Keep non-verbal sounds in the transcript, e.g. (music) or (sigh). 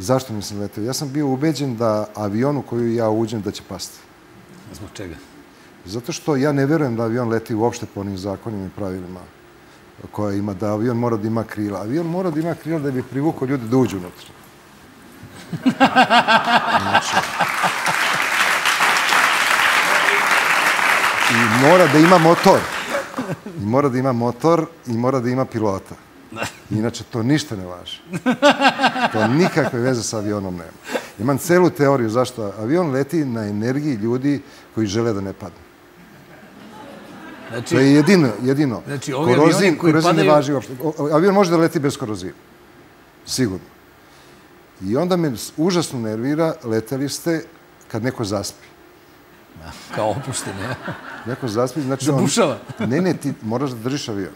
Zašto nisam leteo? Ja sam bio ubeđen da avion u koju ja uđem da će pasti. Zbog čega? Zato što ja ne verujem da avion leti uopšte po onim zakonima i pravilima koja ima, da avion mora da ima krila. Avion mora da ima krila da bi privukao ljude da uđu unutra. Znači, I mora da ima motor. I mora da ima motor i mora da ima pilota. (laughs) Inače, to ništa ne važi. To nikakve veze sa avionom nema. Imam celu teoriju zašto avion leti na energiji ljudi koji žele da ne padnu. Znači, To je jedino, jedino. Znači, ovi avioni koji korozin padaju- ne važi uopšte. Avion može da leti bez korozina. Sigurno. I onda me užasno nervira, leteli ste kad neko zaspi. kao opušteni, ja? Neko zaspi, znači... Zabušava. On, ne, ne, ti moraš da držiš avion.